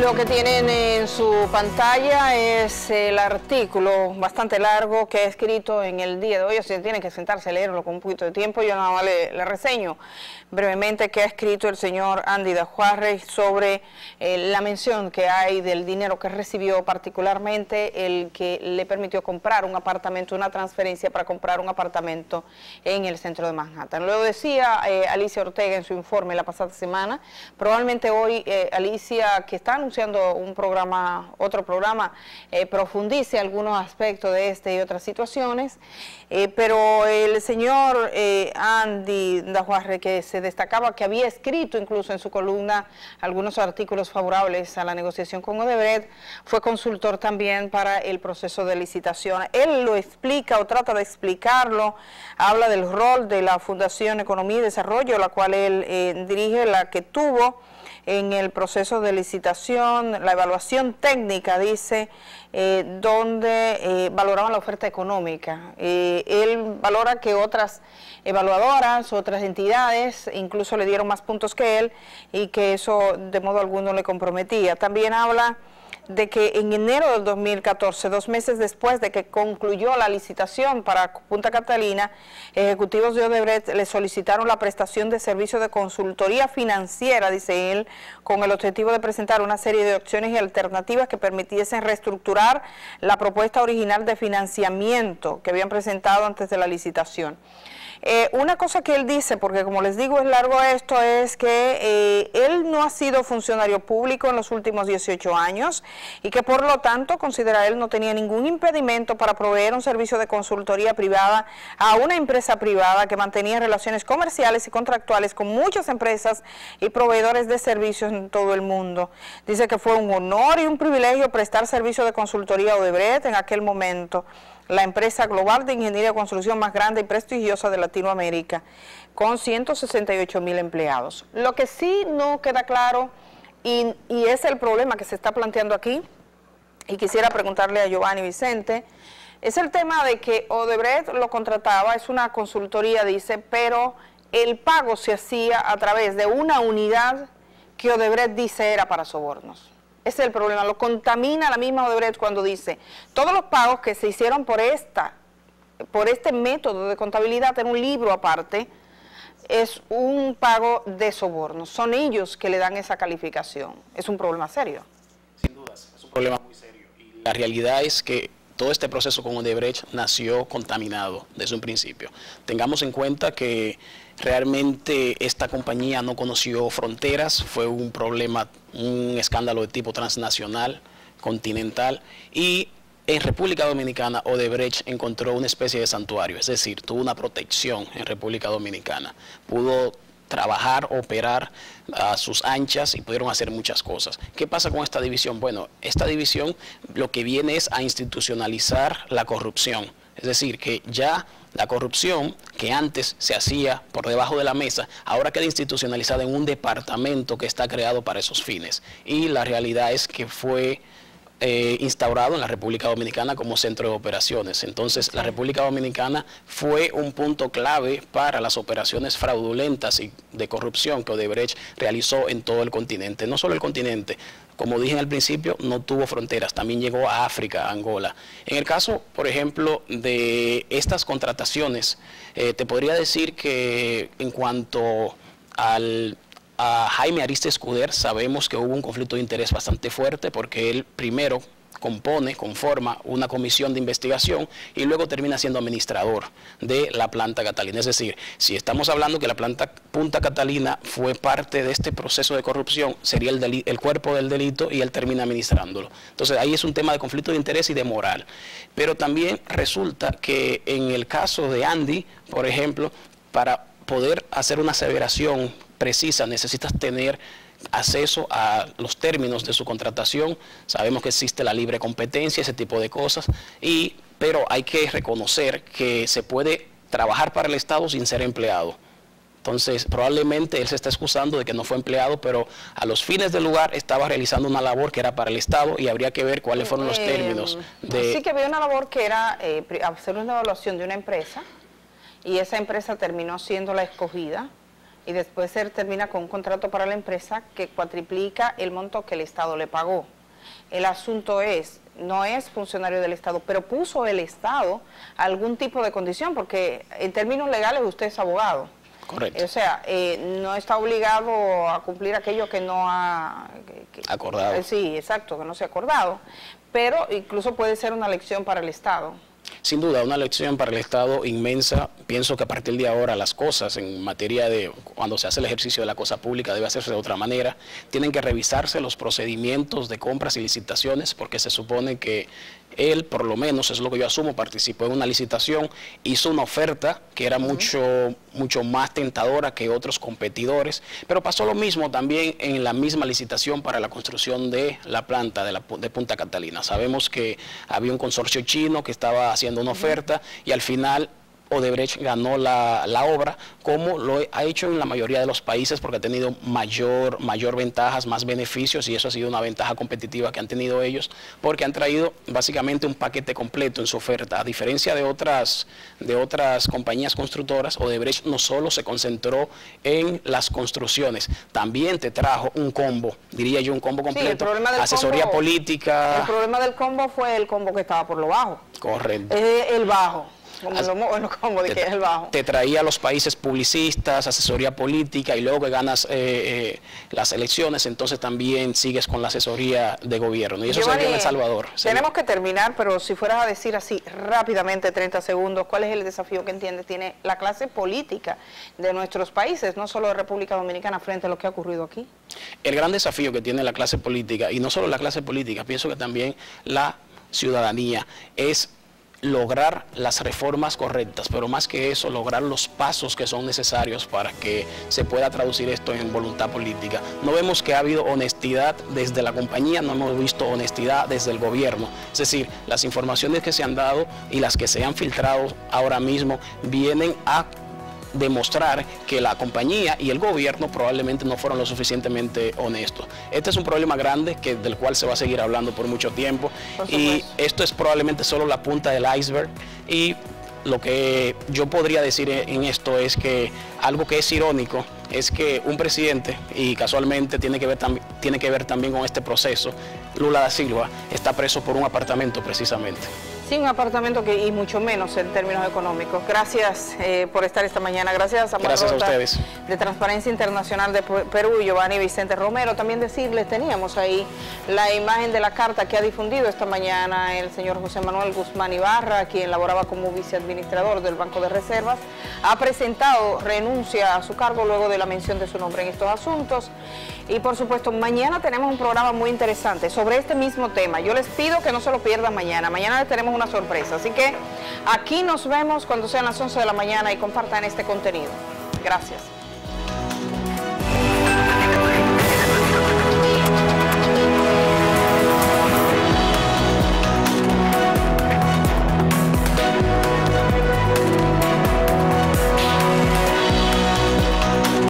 Lo que tienen en su pantalla es el artículo bastante largo que ha escrito en el día de hoy, o sea, tienen que sentarse a leerlo con un poquito de tiempo, yo nada más le, reseño brevemente que ha escrito el señor Andy Dajuarre sobre eh, la mención que hay del dinero que recibió, particularmente el que le permitió comprar un apartamento, una transferencia para comprar un apartamento en el centro de Manhattan. Lo decía eh, Alicia Ortega en su informe la pasada semana, probablemente hoy eh, Alicia, que está anunciando un programa, otro programa, profundice algunos aspectos de este y otras situaciones, pero el señor Andy Dajuarre, que se destacaba que había escrito incluso en su columna algunos artículos favorables a la negociación con Odebrecht, fue consultor también para el proceso de licitación. Él lo explica o trata de explicarlo, habla del rol de la Fundación Economía y Desarrollo, la cual él eh, dirige, la que tuvo en el proceso de licitación, la evaluación técnica, dice, eh, donde eh, valoraban la oferta económica. Eh, él valora que otras evaluadoras, otras entidades, incluso le dieron más puntos que él y que eso de modo alguno le comprometía. También habla de que en enero del 2014, dos meses después de que concluyó la licitación para Punta Catalina, ejecutivos de Odebrecht le solicitaron la prestación de servicios de consultoría financiera, dice él, con el objetivo de presentar una serie de opciones y alternativas que permitiesen reestructurar la propuesta original de financiamiento que habían presentado antes de la licitación. Eh, una cosa que él dice, porque como les digo es largo esto, es que eh, él no ha sido funcionario público en los últimos 18 años y que por lo tanto considera él no tenía ningún impedimento para proveer un servicio de consultoría privada a una empresa privada que mantenía relaciones comerciales y contractuales con muchas empresas y proveedores de servicios en todo el mundo. Dice que fue un honor y un privilegio prestar servicio de consultoría a Odebrecht en aquel momento la empresa global de ingeniería de construcción más grande y prestigiosa de Latinoamérica, con 168 mil empleados. Lo que sí no queda claro, y, es el problema que se está planteando aquí, y quisiera preguntarle a Giovanni Vicente, es el tema de que Odebrecht lo contrataba, es una consultoría, dice, pero el pago se hacía a través de una unidad que Odebrecht dice era para sobornos. Ese es el problema, lo contamina la misma Odebrecht cuando dice, todos los pagos que se hicieron por esta, por este método de contabilidad en un libro aparte, es un pago de soborno. Son ellos que le dan esa calificación. Es un problema serio. Sin dudas, es un problema muy serio. Y la realidad es que todo este proceso con Odebrecht nació contaminado desde un principio. Tengamos en cuenta que realmente esta compañía no conoció fronteras, fue un problema, un escándalo de tipo transnacional, continental, y en República Dominicana Odebrecht encontró una especie de santuario, es decir, tuvo una protección en República Dominicana, pudo trabajar, operar a sus anchas y pudieron hacer muchas cosas. ¿Qué pasa con esta división? Bueno, esta división lo que viene es a institucionalizar la corrupción. Es decir, que ya la corrupción que antes se hacía por debajo de la mesa, ahora queda institucionalizada en un departamento que está creado para esos fines. Y la realidad es que fue eh, instaurado en la República Dominicana como centro de operaciones. Entonces, la República Dominicana fue un punto clave para las operaciones fraudulentas y de corrupción que Odebrecht realizó en todo el continente. No solo el continente, como dije al principio, no tuvo fronteras, también llegó a África, Angola. En el caso, por ejemplo, de estas contrataciones, eh, te podría decir que en cuanto al a Jaime Ariste Escuder sabemos que hubo un conflicto de interés bastante fuerte porque él primero compone, conforma una comisión de investigación y luego termina siendo administrador de la planta Catalina. Es decir, si estamos hablando que la planta Punta Catalina fue parte de este proceso de corrupción, sería el, el cuerpo del delito y él termina administrándolo. Entonces ahí es un tema de conflicto de interés y de moral. Pero también resulta que en el caso de Andy, por ejemplo, para poder hacer una aseveración precisa, necesitas tener acceso a los términos de su contratación. Sabemos que existe la libre competencia, ese tipo de cosas, y, pero hay que reconocer que se puede trabajar para el Estado sin ser empleado. Entonces, probablemente él se está excusando de que no fue empleado, pero a los fines del lugar estaba realizando una labor que era para el Estado y habría que ver cuáles fueron los términos. De... Sí que había una labor que era eh, hacer una evaluación de una empresa y esa empresa terminó siendo la escogida y después él termina con un contrato para la empresa que cuatriplica el monto que el Estado le pagó. El asunto es, no es funcionario del Estado, pero puso el Estado algún tipo de condición, porque en términos legales usted es abogado. Correcto. O sea, eh, no está obligado a cumplir aquello que no ha... acordado. Eh, sí, exacto, que no se ha acordado. Pero incluso puede ser una lección para el Estado. Sin duda, una lección para el Estado inmensa. Pienso que a partir de ahora las cosas en materia de cuando se hace el ejercicio de la cosa pública debe hacerse de otra manera. Tienen que revisarse los procedimientos de compras y licitaciones porque se supone que él, por lo menos, es lo que yo asumo, participó en una licitación, hizo una oferta que era mucho, mucho más tentadora que otros competidores, pero pasó lo mismo también en la misma licitación para la construcción de la planta de, la, de Punta Catalina. Sabemos que había un consorcio chino que estaba haciendo una oferta y al final Odebrecht ganó la, obra, como lo ha hecho en la mayoría de los países porque ha tenido mayor, mayor ventajas, más beneficios y eso ha sido una ventaja competitiva que han tenido ellos porque han traído básicamente un paquete completo en su oferta. A diferencia de otras, de otras compañías constructoras, Odebrecht no solo se concentró en las construcciones, también te trajo un combo, diría yo un combo completo, asesoría política. El problema del combo fue el combo que estaba por lo bajo. Correcto. el bajo como, dije, te, el bajo. Te traía a los países publicistas, asesoría política y luego que ganas eh, eh, las elecciones, entonces también sigues con la asesoría de gobierno. Y eso se en El Salvador. Tenemos que terminar, pero si fueras a decir así rápidamente, 30 segundos, ¿cuál es el desafío que entiende tiene la clase política de nuestros países, no solo de República Dominicana, frente a lo que ha ocurrido aquí? El gran desafío que tiene la clase política, y no solo la clase política, pienso que también la ciudadanía, es lograr las reformas correctas, pero más que eso, lograr los pasos que son necesarios para que se pueda traducir esto en voluntad política. No vemos que ha habido honestidad desde la compañía, no hemos visto honestidad desde el gobierno. Es decir, las informaciones que se han dado y las que se han filtrado ahora mismo vienen a demostrar que la compañía y el gobierno probablemente no fueron lo suficientemente honestos. Este es un problema grande que, del cual se va a seguir hablando por mucho tiempo y esto es probablemente solo la punta del iceberg y lo que yo podría decir en esto es que algo que es irónico es que un presidente, y casualmente tiene que ver, tiene que ver también con este proceso, Lula da Silva, está preso por un apartamento precisamente. Sin apartamento que, y mucho menos en términos económicos. Gracias eh, por estar esta mañana. Gracias a Gracias a ustedes. de Transparencia Internacional de Perú, Giovanni Vicente Romero. También decirles, teníamos ahí la imagen de la carta que ha difundido esta mañana el señor José Manuel Guzmán Ibarra, quien laboraba como viceadministrador del Banco de Reservas. Ha presentado renuncia a su cargo luego de la mención de su nombre en estos asuntos. Y por supuesto, mañana tenemos un programa muy interesante sobre este mismo tema. Yo les pido que no se lo pierdan mañana. Mañana tenemos una sorpresa. Así que aquí nos vemos cuando sean las 11 de la mañana y compartan este contenido. Gracias.